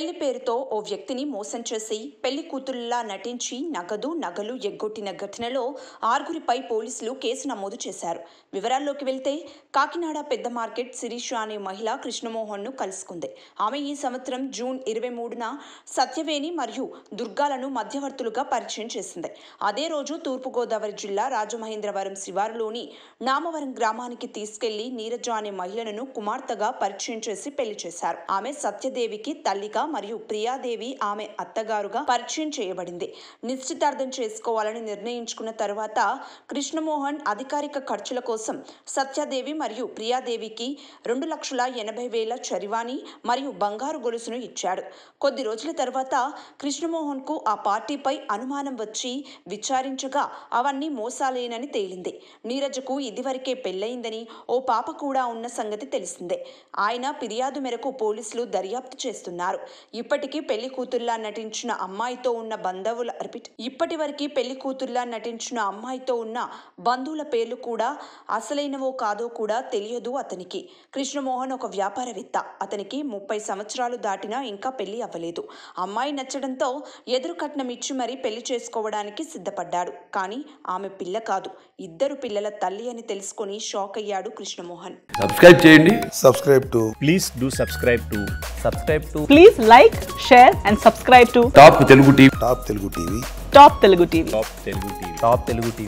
పెళ్ళి పేరుతో ఓ వ్యక్తిని మోసం చేసి పెళ్ళి కూతురులా నటించి నగదు నగలు ఎగ్గొట్టిన ఘటనలో ఆరుగురిపై పోలీసులు కేసు నమోదు చేశారు. వివరాల్లోకి వెళ్తే కాకినాడ పెద్ద మార్కెట్ శిరీష అనే మహిళ కృష్ణమోహన్ను కలుసుకుంది. ఆమె ఈ సంవత్సరం జూన్ ఇరవై మూడున సత్యవేణి మరియు దుర్గాలను మధ్యవర్తులుగా పరిచయం చేసింది. అదే రోజు తూర్పుగోదావరి జిల్లా రాజమహేంద్రవరం శివారులోని నామవరం గ్రామానికి తీసుకెళ్ళి నీరజ అనే మహిళలను కుమార్తెగా పరిచయం చేసి పెళ్ళి చేశారు. ఆమె సత్యదేవికి తల్లిగా మరియు ప్రియాదేవి ఆమె అత్తగారుగా పరిచయం చేయబడింది. నిశ్చితార్థం చేసుకోవాలని నిర్ణయించుకున్న తర్వాత కృష్ణమోహన్ అధికారిక ఖర్చుల కోసం సత్యాదేవి మరియు ప్రియాదేవికి రెండు లక్షల ఎనభై వేల చరివాణి మరియు బంగారు గొలుసును ఇచ్చాడు. కొద్ది రోజుల తర్వాత కృష్ణమోహన్కు ఆ పార్టీపై అనుమానం వచ్చి విచారించగా అవన్నీ మోసాలేనని తేలింది. నీరజకు ఇదివరకే పెళ్ళయిందని ఓ పాప కూడా ఉన్న సంగతి తెలిసిందే. ఆయన ఫిర్యాదు మేరకు పోలీసులు దర్యాప్తు చేస్తున్నారు. ఇప్పటికీ పెళ్ళి కూతుర్లా నటించిన అమ్మాయితో ఉన్న బంధువుల రిపీట్ ఇప్పటి వరకు పెళ్ళి కూతుర్లా నటించిన అమ్మాయితో ఉన్న బంధువుల పేర్లు కూడా అసలైనవో కాదో కూడా తెలియదు అతనికి. కృష్ణమోహన్ ఒక వ్యాపారవేత్త. అతనికి ముప్పై సంవత్సరాలు దాటినా ఇంకా పెళ్ళి అవ్వలేదు. అమ్మాయి నచ్చడంతో ఎదురు కట్నం ఇచ్చి మరీ పెళ్ళి చేసుకోవడానికి సిద్ధపడ్డాడు. కానీ ఆమె పిల్ల కాదు. ఇద్దరు పిల్లల తల్లి అని తెలుసుకొని షాక్ అయ్యాడు కృష్ణమోహన్. సబ్స్క్రైబ్ చేయండి. Subscribe to please do subscribe to subscribe to Please like, share, and subscribe to top Telugu TV Top Telugu TV. Top Telugu TV. top telugu tv top telugu tv